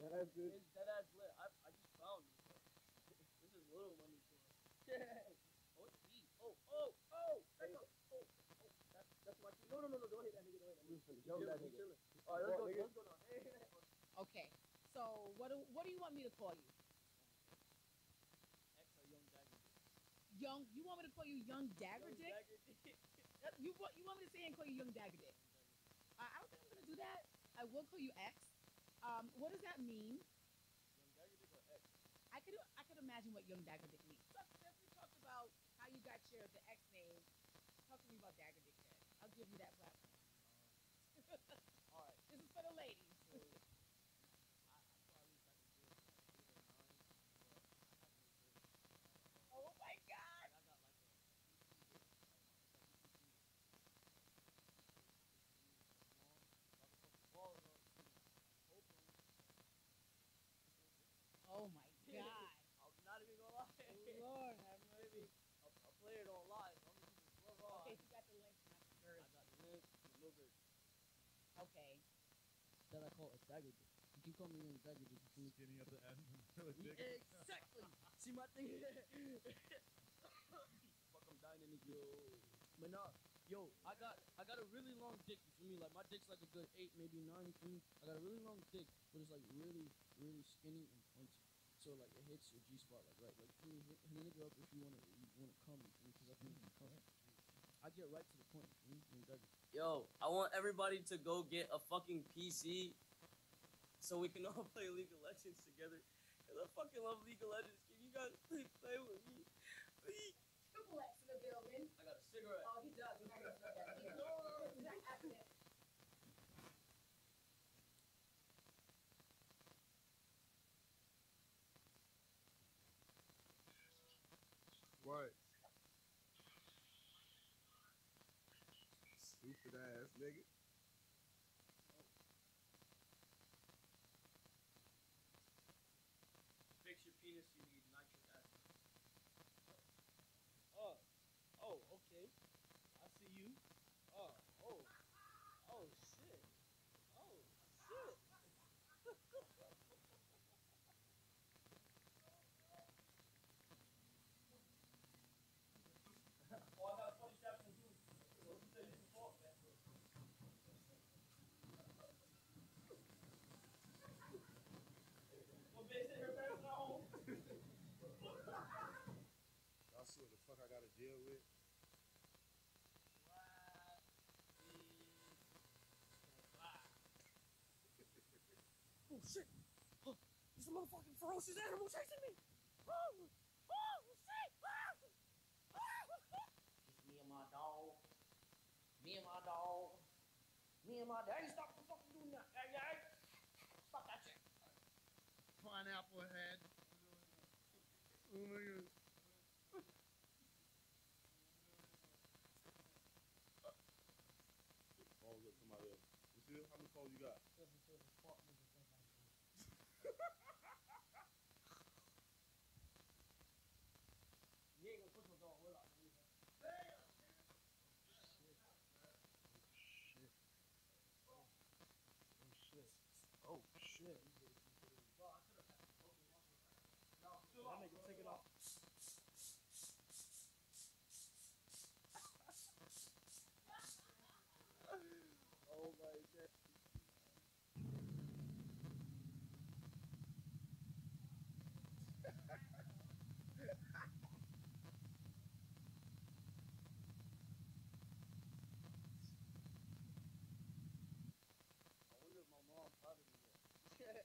That ass good. It's dead ass lit. I, I just found this. bro. This is little money for us. oh, it's me. Oh, oh, oh. That's a, oh, oh. That's, that's my team. No, no, no, no. Don't hit that nigga. Don't hit that nigga. Listen, He's young chilling, that he's nigga. chilling. All right, let's What, go. nigga? Let's go now. Hey, hey, hey. Okay. So what do what do you want me to call you? X or young dagger. Young? You want me to call you Young Dagger Young Dick? Dagger Dick. You want you want me to say and call you Young Dagger Dick? I, I don't think I'm gonna do that. I will call you X. Um, what does that mean? Young Dagger Dick or X? I could I could imagine what Young Dagger Dick means. So since we talked about how you got your the X name, talk to me about Dagger Dick. Then I'll give you that platform. All right. This is for the ladies. So, I, I probably if I could do it like eight or nine, but I have no good. Oh my God! Like, I got like a ECT bit, like, my- it's like ECT. It's long. So I can fuck the ball up, open. Oh my God! I'm not even gonna lie. Lord have Maybe a, a player don't lie. So I'm gonna keep it glove on. Okay, so you got the link, not the I jersey. got the link, the movers. Okay. That I call a dagger. You can call me a dagger dick. if you Skinny at the end. Really big. Exactly. See my thing. Fuck, I'm dying in this yo. But nah, yo, I got I got a really long dick. You feel me? Like my dick's like a good eight, maybe nine. You me? I got a really long dick, but it's like really, really skinny and pointy. So like it hits your G spot like right. Like you hit, hit nigga up if you wanna you wanna come. Because I think you can come. I get right to the point. You know? Yo, I want everybody to go get a fucking PC so we can all play League of Legends together. Cause I fucking love League of Legends. Can you guys please play with me? Please. Triple X in the building. I got a cigarette. Oh, he does. He's not gonna that. He's not- it. Penis, you need nitric acid. Oh, oh, okay. I see you. Oh, oh, oh shit. Oh shit. oh, I got a funny caption too. So you said you can talk, man. Well, bitch, her parents not home. Y'all see what the fuck I gotta deal with? Oh shit! Oh, there's a motherfucking ferocious animal chasing me! Oh! Oh shit! Ah! Ah! It's me and my dog. Me and my dog. Me and my dad. Hey, stop the fucking doing that! Hey, hey! Stop that shit! Pineapple head. Oh my god. Phones up somebody else. You phones you got? You ain't gonna push my dog. We're like, Oh shit. That nigga take it off. oh my god. I wonder if my mom proud of me yet.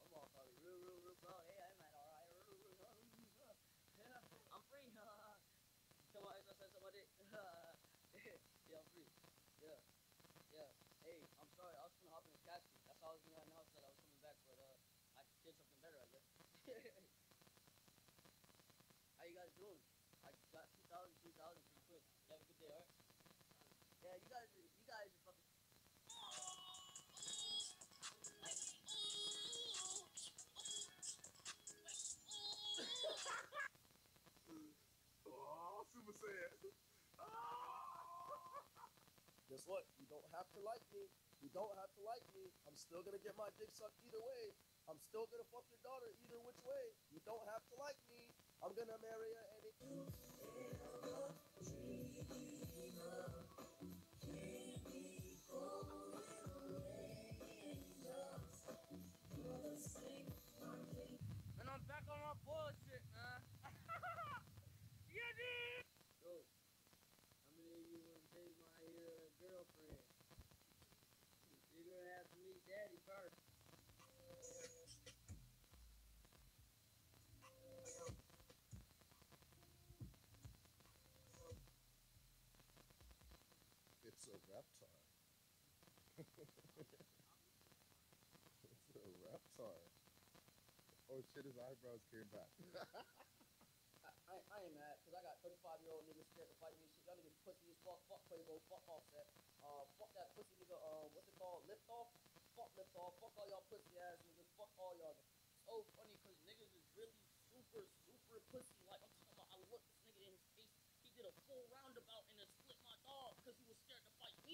my mom probably real, real, real proud. Hey, I'm at all right. Yeah, I'm free. Come on, exercise somebody. yeah, I'm free. Yeah, yeah. Hey, I'm sorry. I was gonna hop in a casket. That's how I was gonna announce that I was coming back, but uh, Did something better, I guess. how you guys doing? I got 2,000, 2,000 pretty quick. You have a good day, alright? Yeah, you guys, you guys are fucking. Oh, Super Saiyan. Guess what? You don't have to like me. You don't have to like me. I'm still gonna get my dick sucked either way. I'm still gonna fuck your daughter either which way. You don't have to like me. I'm gonna marry her. And It's a rap time. it's a rap time. Oh shit, his eyebrows came back. I, I, ain't mad, cause I got 35 year old niggas scared to fight me. Shit, y'all niggas pussy as fuck. Fuck Quavo, fuck Offset. Uh, fuck that pussy nigga. Um, what's it called? Lift off. Fuck lift off. Fuck all y'all pussy ass niggas. Fuck all y'all. So funny, cause niggas is really super, super pussy. Like I'm talking about, I looked this nigga in his face. He did a full roundabout and then split my dog, cause he was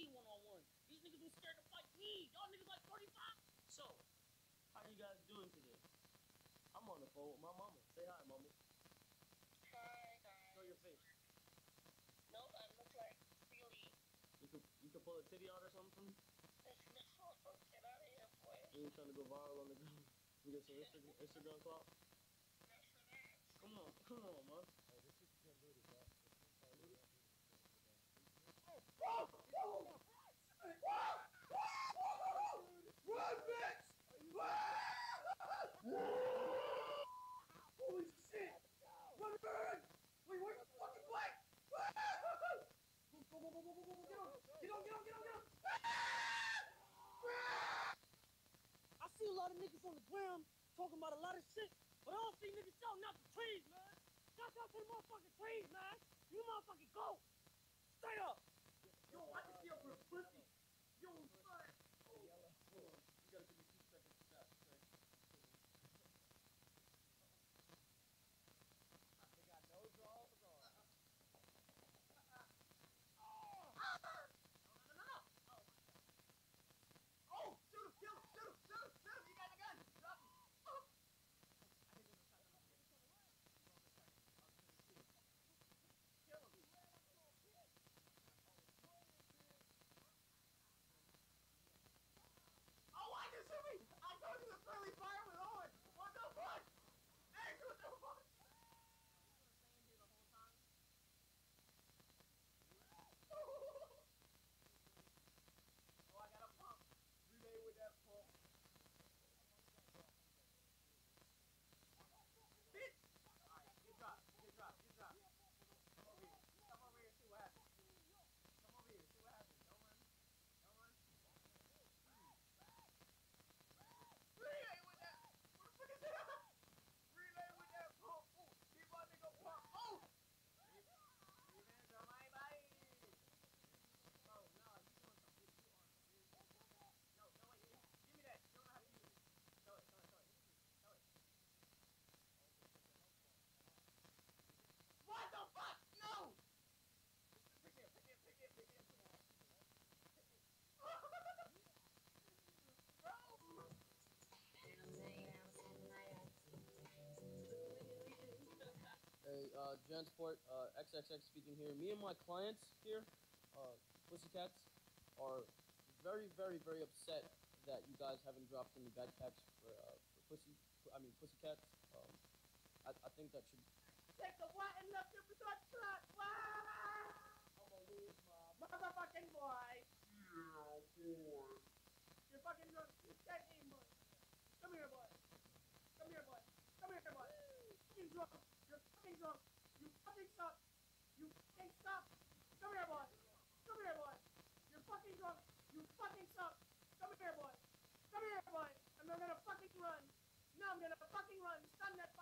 me one on one. These niggas was scared to fight me. Y'all niggas like 35. So, how you guys doing today? I'm on the phone with my mama. Say hi, mama. Hi, guys. Show your face. No, I look like Billy. You could you could pull a titty out or something. This no, get out of here, boy. You ain't trying to go viral on the we get some Instagram Instagram clout. Not for that. Come on, come on, man. Run, Run! Wait, fucking get on! Get on, get on, get on, get on! I see a lot of niggas on the ground talking about a lot of shit, but I don't see niggas shouting out the trees, man. Shout out to the motherfucking trees, man. You motherfucking go. Stay up. Yo, I can see up for pussy. Jansport, uh, XXX speaking here. Me and my clients here, uh, Pussycats, are very, very, very upset that you guys haven't dropped any bad backpacks for, uh, for pussy, I mean, Pussycats. Um, I, I think that should, Take the white and it with that truck. I'm gonna lose my motherfucking boy. You're fucking drunk. You can't aim, boy. Come here, boy. Come here, boy. Come here, boy. Fucking drunk. You're fucking drunk fucking suck. You fucking suck. Come here, boy. Come here, boy. You're fucking drunk. You fucking suck. Come here, boy. Come here, boy. And I'm gonna fucking run. No, I'm gonna fucking run. Stun that